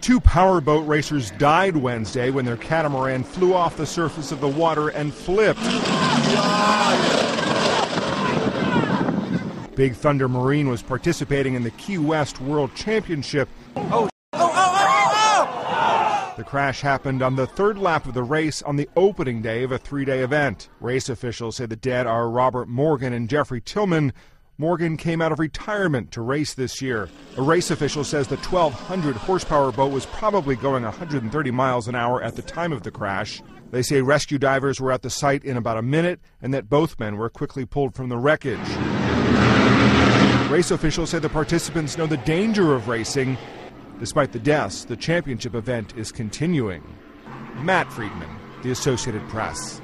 Two powerboat racers died Wednesday when their catamaran flew off the surface of the water and flipped. Big Thunder Marine was participating in the Key West World Championship. Oh. The crash happened on the third lap of the race on the opening day of a three day event. Race officials say the dead are Robert Morgan and Jeffrey Tillman. Morgan came out of retirement to race this year. A race official says the 1,200 horsepower boat was probably going 130 miles an hour at the time of the crash. They say rescue divers were at the site in about a minute and that both men were quickly pulled from the wreckage. Race officials say the participants know the danger of racing Despite the deaths, the championship event is continuing. Matt Friedman, The Associated Press.